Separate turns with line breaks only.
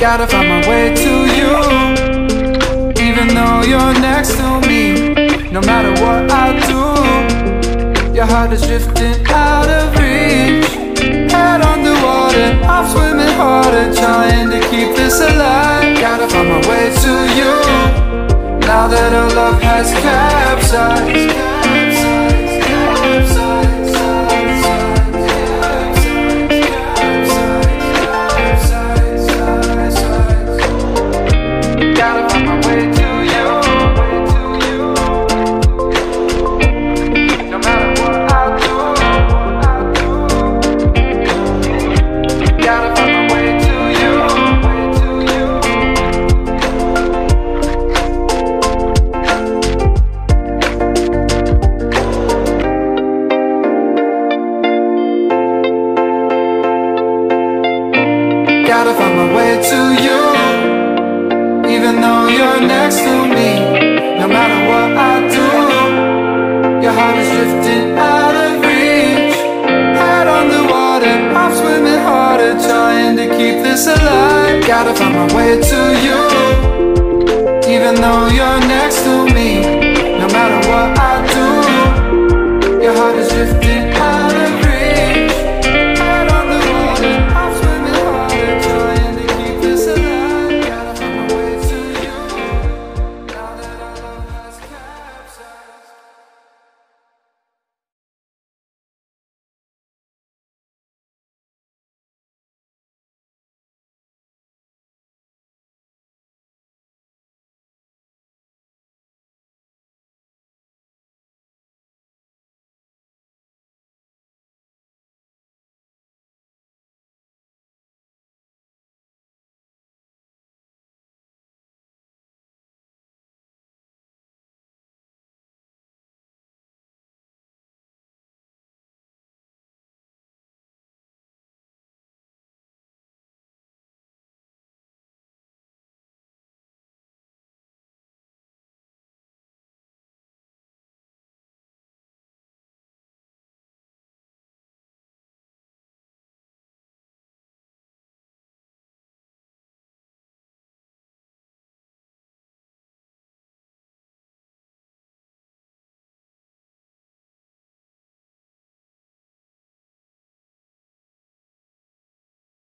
Gotta find my way to you. Even though you're next to me, no matter what I do, your heart is drifting out of reach. Head underwater, I'm swimming harder, trying to keep this alive. Gotta find my way to you. Now that our love has capsized. Gotta find my way to you. Even though you're next to me, no matter what I do, your heart is drifting out of reach. Head on the water, I'm swimming harder, trying to keep this alive. Gotta find my way to you. Even though you're next to me, no matter what I do, your heart is drifting.